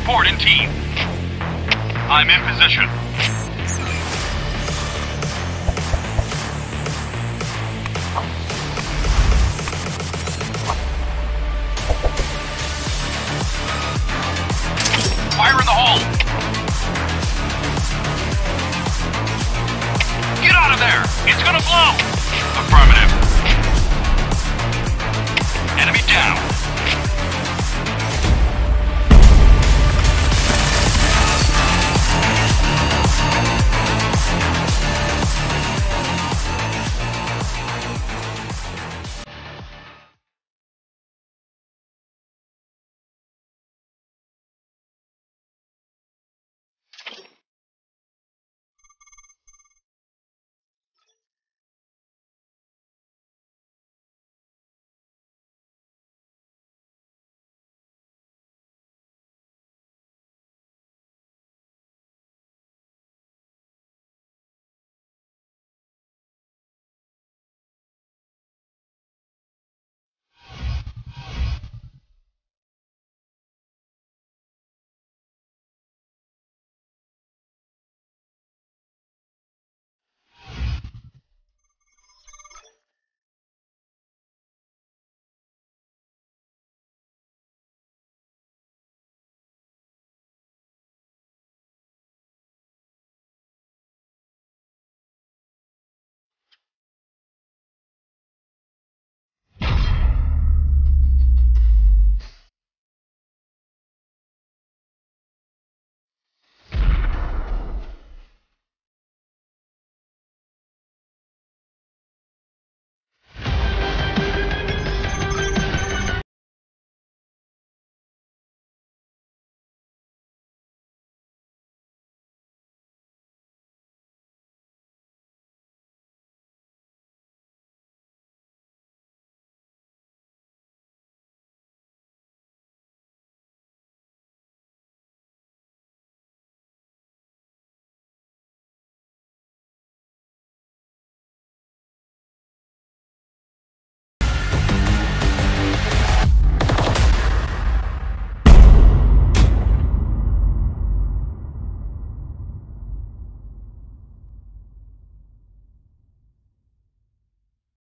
report in team. I'm in position. Fire in the hole! Get out of there! It's gonna blow! Affirmative.